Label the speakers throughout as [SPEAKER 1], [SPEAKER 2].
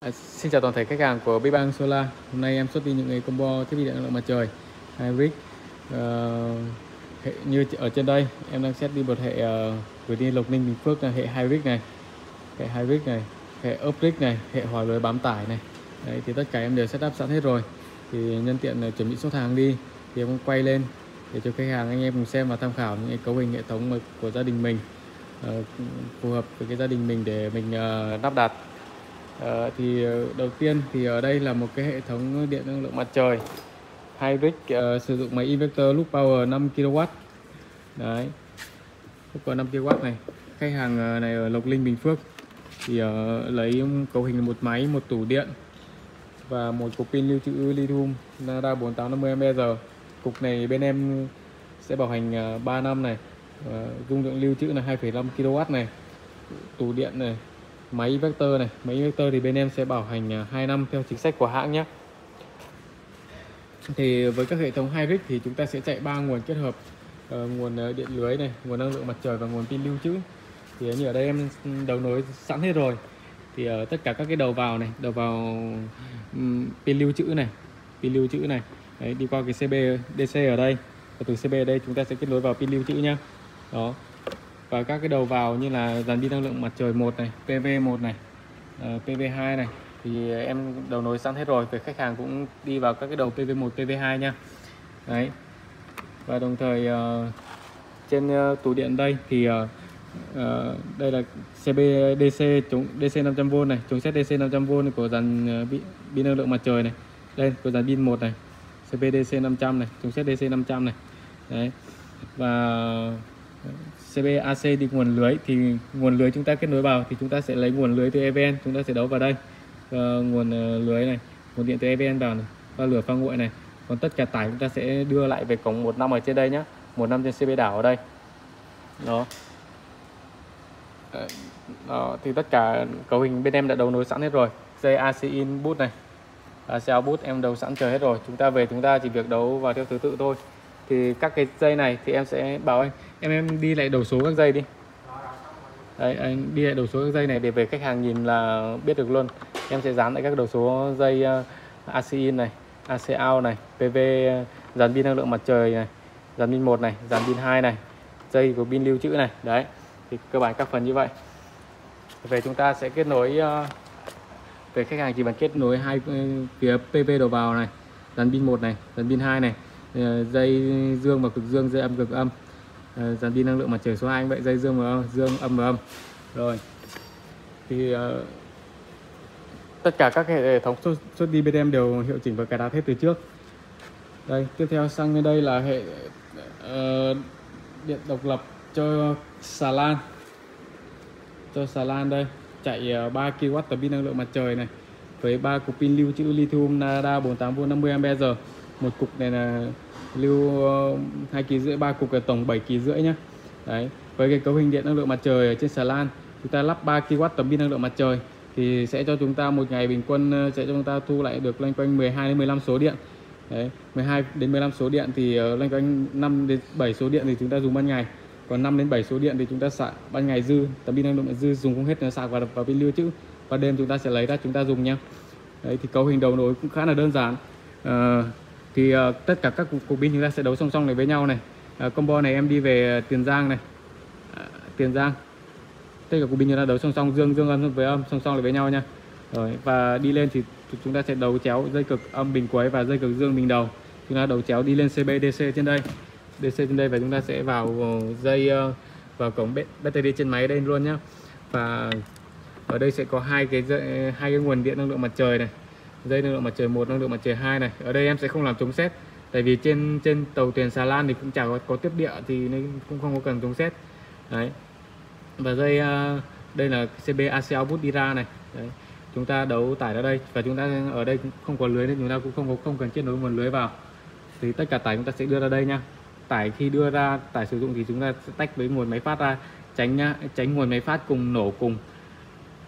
[SPEAKER 1] À, xin chào toàn thể khách hàng của Big Solar. Hôm nay em xuất đi những cái combo thiết bị điện năng lượng mặt trời hybrid. Uh, ờ, hệ, như ở trên đây em đang xét đi một hệ uh, gửi đi Lộc Ninh Bình Phước là hệ hybrid này, hệ hybrid này, hệ upric này, hệ hòa lưới bám tải này. Đấy, thì tất cả em đều setup sẵn hết rồi. Thì nhân tiện là chuẩn bị xuất hàng đi thì em quay lên để cho khách hàng anh em cùng xem và tham khảo những cái cấu hình hệ thống của gia đình mình uh, phù hợp với cái gia đình mình để mình uh, đắp đặt À, thì ờ, đầu tiên thì ở đây là một cái hệ thống điện năng lượng mặt trời. Hybrid uh, sử dụng máy inverter loop power 5 kW đấy. Loop power 5 kW này. Khách hàng này ở Lộc Linh Bình Phước thì uh, lấy cấu hình một máy một tủ điện và một cục pin lưu trữ lithium Nada 4850 mAh. Cục này bên em sẽ bảo hành uh, 3 năm này. Uh, dung lượng lưu trữ là 2,5 kW này. Tủ điện này máy vector này. Máy vector thì bên em sẽ bảo hành à, 2 năm theo chính sách của hãng nhé. Thì với các hệ thống hybrid thì chúng ta sẽ chạy ba nguồn kết hợp uh, nguồn ờ, điện lưới này nguồn năng lượng mặt trời và nguồn pin lưu trữ. Thì như ở đây em đầu nối sẵn hết rồi. Thì uh, tất cả các cái đầu vào này đầu vào um, pin lưu trữ này pin lưu trữ này. Đấy, đi qua cái CB DC ở đây. Và từ CB ở đây chúng ta sẽ kết nối vào pin lưu trữ nhá. Đó và các cái đầu vào như là dàn pin năng lượng mặt trời một này PV1 này ờ, PV2 này. Thì em đầu nối sẵn hết rồi về khách hàng cũng đi vào các cái đầu PV1 PV2 nha. Đấy. Và đồng thời uh, trên uh, tủ điện đây thì uh, uh, đây là CBDC chống DC 500V này chống xét DC 500V của dàn pin năng lượng mặt trời này. Đây của dàn pin 1 này CBDC 500 này chống xét DC 500 này. Đấy. Và CBAC đi nguồn lưới thì nguồn lưới chúng ta kết nối vào thì chúng ta sẽ lấy nguồn lưới từ EVN chúng ta sẽ đấu vào đây. Uh, nguồn ờ, lưới này nguồn điện từ EVN vào này và lửa pha nguội này. Còn tất cả tải chúng ta sẽ đưa lại về cổng một năm ở trên đây nhé một năm trên CB đảo ở đây. Đó. Ờ, đó thì tất cả cấu hình bên em đã đấu nối sẵn hết rồi. Dây AC input này AC output em đấu sẵn chờ hết rồi. Chúng ta về chúng ta chỉ việc đấu vào theo thứ tự thôi thì các cái dây này thì em sẽ bảo anh. Em em đi lại đầu số các dây đi. Đấy, anh đi lại đầu số các dây này để về khách hàng nhìn là biết được luôn. Em sẽ dán lại các đầu số dây ờ, ACIN AC in này AC out này PV dàn pin năng lượng mặt trời này dàn pin 1 này dàn pin 2 này dây của pin lưu trữ này. Đấy thì cơ bản các phần như vậy. Về chúng ta sẽ kết nối ờ, về khách hàng chỉ cần kết nối hai ờ, phía PV đầu vào này dàn pin 1 này dàn pin 2 này Ờ, dây dương và cực dương dây âm cực âm. Ờ, dàn pin năng lượng mặt trời số 2 vậy dây dương và âm, dương âm và âm. Rồi. Thì uh, tất cả các hệ thống xuất, xuất đi bên em đều hiệu chỉnh và cài đặt hết từ trước. Đây tiếp theo sang bên đây là hệ uh, điện độc lập cho xà lan. Cho xà lan đây chạy 3 kW tấm pin năng lượng mặt trời này với ba cục pin lưu trữ lithium Narada 48V 50Ah một cục này là lưu ờ, hai kg rưỡi ba cục là tổng 7 kg rưỡi nhé đấy với cái cấu hình điện năng lượng mặt trời ở trên xà lan chúng ta lắp 3 kW tấm pin năng lượng mặt trời thì sẽ cho chúng ta một ngày bình quân ờ, sẽ cho chúng ta thu lại được loanh quanh 12 đến 15 số điện. Đấy 12 đến 15 số điện thì ờ, loanh quanh 5 đến 7 số điện thì chúng ta dùng ban ngày. Còn 5 đến 7 số điện thì chúng ta sạc ban ngày dư tấm pin năng lượng dư dùng không hết nó sạc vào vào pin lưu trữ. Và đêm chúng ta sẽ lấy ra chúng ta dùng nha đấy thì cấu hình đầu nối cũng khá là đơn giản. À, thì uh, tất cả các cục pin chúng ta sẽ đấu song song này với nhau này. Uh, combo này em đi về Tiền Giang này. Uh, Tiền Giang. Tất cả cục pin chúng ta đấu song song dương dương âm với âm song song lại với nhau nha. Rồi và đi lên thì chúng ta sẽ đấu chéo dây cực âm bình cuối và dây cực dương bình đầu. Chúng ta đấu chéo đi lên CB DC trên đây. DC trên đây và chúng ta sẽ vào dây uh, vào cổng battery trên máy đây luôn nhá. Và ở đây sẽ có hai cái dây, hai cái nguồn điện năng lượng mặt trời này dây năng lượng mặt trời một năng lượng mặt trời hai này. Ở đây em sẽ không làm chống xét tại vì trên trên tàu thuyền xà lan thì cũng chả có, có tiếp địa thì nên cũng không có cần chống xét. Đấy. Và dây à, đây là CB AC output đi ra này. Đấy. chúng ta đấu tải ra đây và chúng ta ở đây không có lưới nên chúng ta cũng không có không cần kết nối nguồn lưới vào. Thì tất cả tải chúng ta sẽ đưa ra đây nha. Tải khi đưa ra tải sử dụng thì chúng ta sẽ tách với nguồn máy phát ra tránh tránh nguồn máy phát cùng nổ cùng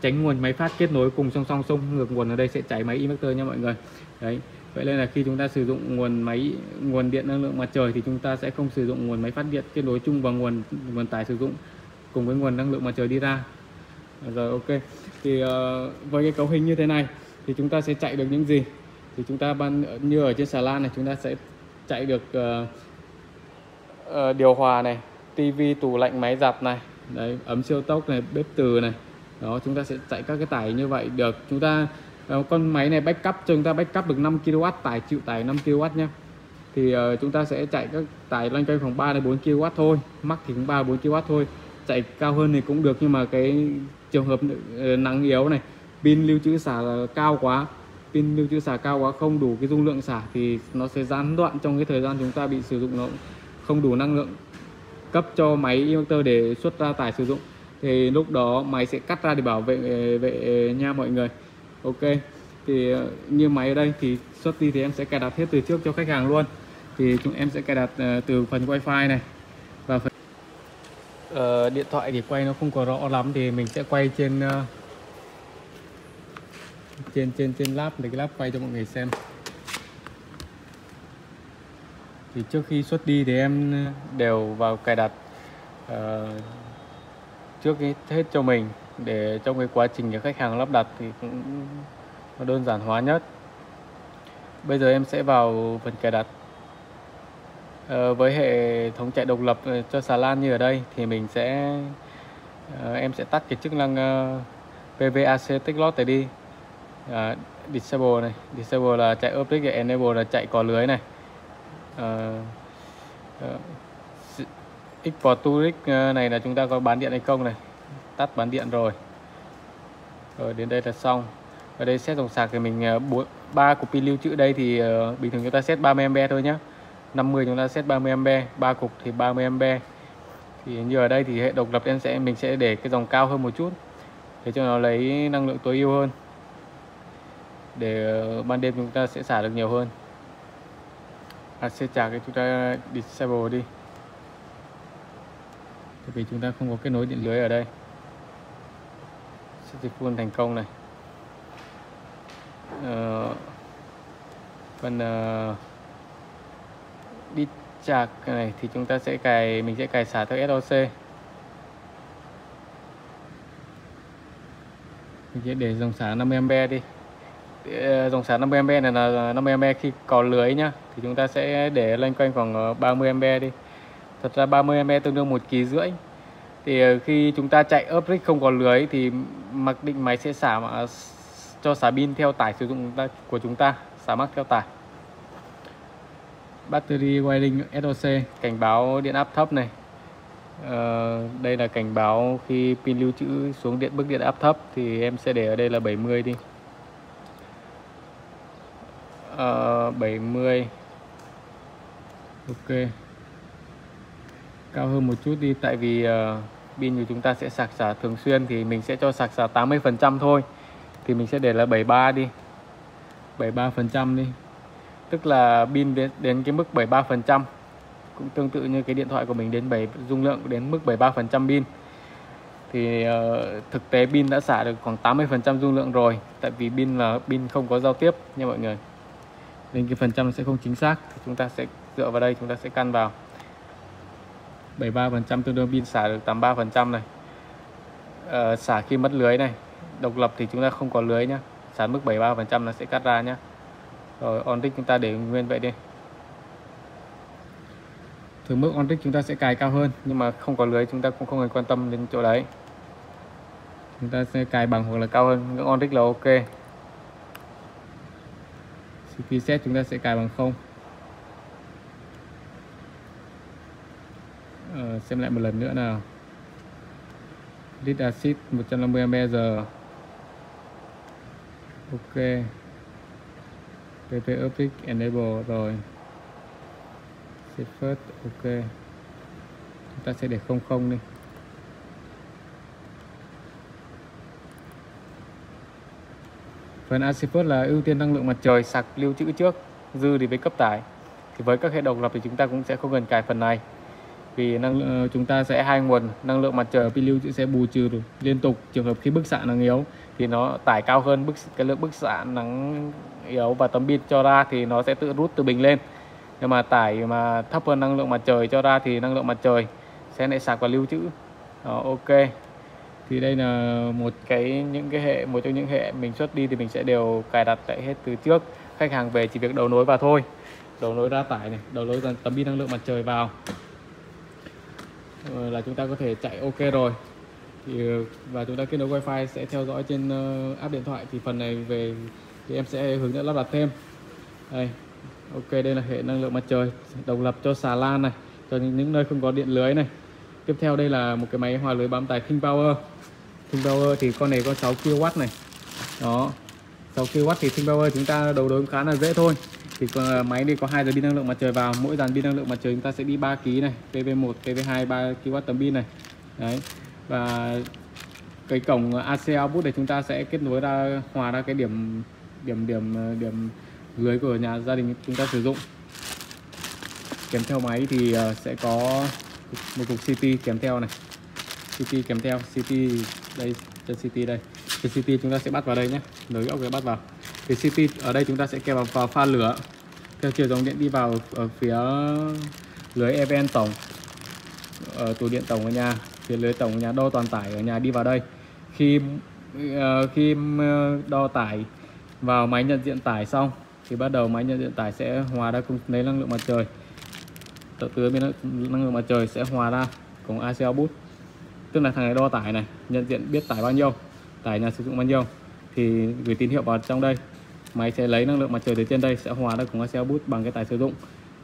[SPEAKER 1] tránh nguồn máy phát kết nối cùng song song song ngược nguồn ở đây sẽ cháy máy inverter nha mọi người. Đấy vậy nên là khi chúng ta sử dụng nguồn máy nguồn điện năng lượng mặt trời thì chúng ta sẽ không sử dụng nguồn máy phát điện kết nối chung vào nguồn nguồn tải sử dụng cùng với nguồn năng lượng mặt trời đi ra. Rồi ok. Thì uh, với cái cấu hình như thế này thì chúng ta sẽ chạy được những gì? Thì chúng ta ban như ở trên xà lan này chúng ta sẽ chạy được uh, uh, điều hòa này tivi tủ lạnh máy giặt này đấy ấm siêu tốc này bếp từ này đó chúng ta sẽ chạy các cái tải như vậy được. Chúng ta ờ, con máy này backup cho chúng ta backup được 5 kW tải chịu tải 5 kW nhé thì uh, chúng ta sẽ chạy các tải loanh quanh khoảng 3 đến 4 kW thôi mắc thì cũng 3 4 kW thôi. Chạy cao hơn thì cũng được nhưng mà cái trường hợp uh, nắng yếu này pin lưu trữ xả cao quá. Pin lưu trữ xả cao quá không đủ cái dung lượng xả thì nó sẽ gián đoạn trong cái thời gian chúng ta bị sử dụng nó không đủ năng lượng cấp cho máy inverter để xuất ra tải sử dụng thì lúc đó máy sẽ cắt ra để bảo vệ vệ nha mọi người. Ok thì ờ, như máy ở đây thì xuất đi thì em sẽ cài đặt hết từ trước cho khách hàng luôn. Thì chúng em sẽ cài đặt ờ, từ phần wifi này và phần ờ, điện thoại thì quay nó không có rõ lắm thì mình sẽ quay trên ờ, trên trên trên lắp để cái lab quay cho mọi người xem. Thì trước khi xuất đi thì em đều vào cài đặt uh, trước hết cho mình để trong cái quá trình cho khách hàng lắp đặt thì cũng đơn giản hóa nhất. Bây giờ em sẽ vào phần cài đặt. À, với hệ thống chạy độc lập ờ, cho xà lan như ở đây thì mình sẽ à, em sẽ tắt cái chức năng PVAC tích lót đi. À, disable này. Disable là chạy optic enable là chạy có lưới này. À, export to ờ, này là chúng ta có bán điện hay không này? Tắt bán điện rồi. Rồi đến đây là xong. Ở đây xét dòng sạc thì mình ờ, ba cục pin lưu trữ đây thì uh, bình thường chúng ta xét 30 A thôi nhé 50 chúng ta xét 30 A ba cục thì 30 A thì như ở đây thì hệ độc lập em sẽ mình sẽ để cái dòng cao hơn một chút. Để cho nó lấy năng lượng tối ưu hơn. Để uh, ban đêm chúng ta sẽ xả được nhiều hơn. À, sẽ trả cái chúng ta disable đi tại vì chúng ta không có kết nối điện lưới ở đây. Sẽ dịch full thành công này. Uh, phần uh, đi chạc này thì chúng ta sẽ cài mình sẽ cài xả theo SOC mình sẽ để dòng xả 50A đi. Ờ, dòng xả 50A này là 50A khi có lưới nhá thì chúng ta sẽ để loanh quanh khoảng 30A đi thật ra 30A tương đương một ký rưỡi. Thì khi chúng ta chạy upright không có lưới thì mặc định máy sẽ xả mà cho xả pin theo tải sử dụng của chúng ta xả mắc theo tải. Battery wiring SOC cảnh báo điện áp thấp này. Ờ, đây là cảnh báo khi pin lưu trữ xuống điện bức điện áp thấp thì em sẽ để ở đây là 70 đi. Ờ, 70 ok cao hơn một chút đi. Tại vì uh, pin của chúng ta sẽ sạc xả thường xuyên thì mình sẽ cho sạc xả 80 phần trăm thôi. Thì mình sẽ để là 73 đi. 73 phần trăm đi. Tức là pin đến, đến cái mức 73 phần trăm. Cũng tương tự như cái điện thoại của mình đến 7 dung lượng đến mức 73 phần trăm pin. Thì uh, thực tế pin đã xả được khoảng 80 phần trăm dung lượng rồi. Tại vì pin là pin không có giao tiếp nha mọi người. Nên cái phần trăm sẽ không chính xác. Chúng ta sẽ dựa vào đây chúng ta sẽ căn vào. 73 phần trăm tương đương pin xả được 83 phần trăm này. Uh, xả khi mất lưới này độc lập thì chúng ta không có lưới nhá. Xả mức 73% nó sẽ cắt ra nhá. Rồi onric chúng ta để nguyên vậy đi. Thường mức onric chúng ta sẽ cài cao hơn nhưng mà không có lưới chúng ta cũng không cần quan tâm đến chỗ đấy. Chúng ta sẽ cài bằng hoặc là cao hơn ngưỡng onric là ok. Khi set chúng ta sẽ cài bằng không ờ, xem lại một lần nữa nào. Lít acid 150 mAh ok. Pp optic enable rồi. Set first, ok. Chúng ta sẽ để không không đi. Phần Asifert là ưu tiên năng lượng mặt trời sạc lưu trữ trước, dư thì với cấp tải. Thì với các hệ độc lập thì chúng ta cũng sẽ không cần cài phần này vì năng ờ, chúng ta sẽ hai nguồn năng lượng mặt trời pin lưu trữ sẽ bù trừ liên tục. Trường hợp khi bức xạ nắng yếu thì nó tải cao hơn bức cái lượng bức xạ nắng yếu và tấm pin cho ra thì nó sẽ tự rút từ bình lên. Nhưng mà tải mà thấp hơn năng lượng mặt trời cho ra thì năng lượng mặt trời sẽ lại sạc và lưu trữ. Đó, ok. Thì đây là một cái những cái hệ một trong những hệ mình xuất đi thì mình sẽ đều cài đặt tại hết từ trước. Khách hàng về chỉ việc đầu nối vào thôi. Đầu nối ra tải này đầu nối tấm pin năng lượng mặt trời vào là chúng ta có thể chạy ok rồi. Thì ờ, và chúng ta kết nối wifi sẽ theo dõi trên ờ, app điện thoại. Thì phần này về thì em sẽ hướng dẫn lắp đặt thêm. Đây, ok, đây là hệ năng lượng mặt trời độc lập cho xà lan này, cho những nơi không có điện lưới này. Tiếp theo đây là một cái máy hòa lưới bám tải King Power. King Power thì con này có 6 kW này. Đó 6 kW thì King Power chúng ta đầu đối khá là dễ thôi thì ờ, máy đi có hai dàn pin năng lượng mặt trời vào. Mỗi dàn pin năng lượng mặt trời chúng ta sẽ đi 3 kg này PV1 PV2 3 kW tấm pin này. Đấy. Và cái cổng AC output này chúng ta sẽ kết nối ra, hòa ra cái điểm điểm điểm ờ, điểm lưới của nhà gia đình chúng ta sử dụng. Kèm theo máy thì ờ, sẽ có một cục CT kèm theo này. CT kèm theo CT đây, chân CT đây. Chân CT chúng ta sẽ bắt vào đây nhé. Nối ốc để bắt vào thì CP ở đây chúng ta sẽ kèm vào, vào pha lửa. Theo chiều dòng điện đi vào ở phía lưới EVN tổng ở tủ điện tổng ở nhà phía lưới tổng ở nhà đo toàn tải ở nhà đi vào đây. Khi ờ, khi ờ, đo tải vào máy nhận diện tải xong thì bắt đầu máy nhận diện tải sẽ hòa ra cùng lấy năng lượng mặt trời. Tự tưới bên năng lượng mặt trời sẽ hòa ra cùng AC output. Tức là thằng này đo tải này nhận diện biết tải bao nhiêu tải nhà sử dụng bao nhiêu thì gửi tín hiệu vào trong đây máy sẽ lấy năng lượng mặt trời từ trên đây sẽ hòa ra cùng xe bút bằng cái tải sử dụng.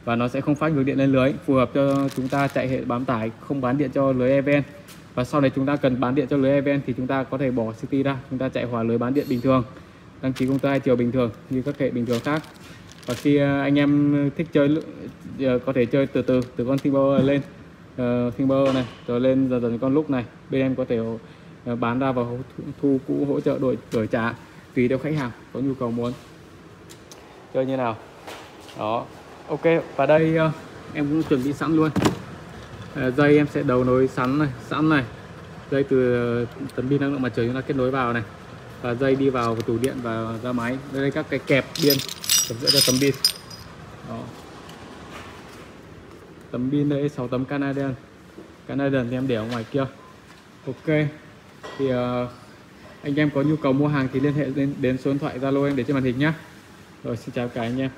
[SPEAKER 1] Và nó sẽ không phát ngược điện lên lưới phù hợp cho chúng ta chạy hệ bám tải không bán điện cho lưới EVN và sau này chúng ta cần bán điện cho lưới EVN thì chúng ta có thể bỏ CT ra chúng ta chạy hòa lưới bán điện bình thường. Đăng ký công tơ hai chiều bình thường như các hệ bình thường khác. Và khi à, anh em thích chơi ờ, có thể chơi từ từ từ con Timber lên. Ờ, uh, Timber này rồi lên dần dần con lúc này. Bên em có thể ờ, bán ra và thu cũ hỗ trợ đổi đổi trả tùy theo khách hàng có nhu cầu muốn. Chơi như nào? Đó ok và đây ờ, em cũng chuẩn bị sẵn luôn. Ờ, dây em sẽ đầu nối sẵn này sẵn này. Dây từ ờ, tấm pin năng lượng mặt trời chúng ta kết nối vào này. Và dây đi vào tủ điện và ra máy. Đây các cái kẹp điện tấm giữa cho tấm pin. Đó. Tấm pin đây 6 tấm Canadian. Canadian thì em để ở ngoài kia. Ok. Thì uh, anh em có nhu cầu mua hàng thì liên hệ đến, đến số điện thoại Zalo em để trên màn hình nhé rồi xin chào cả anh em.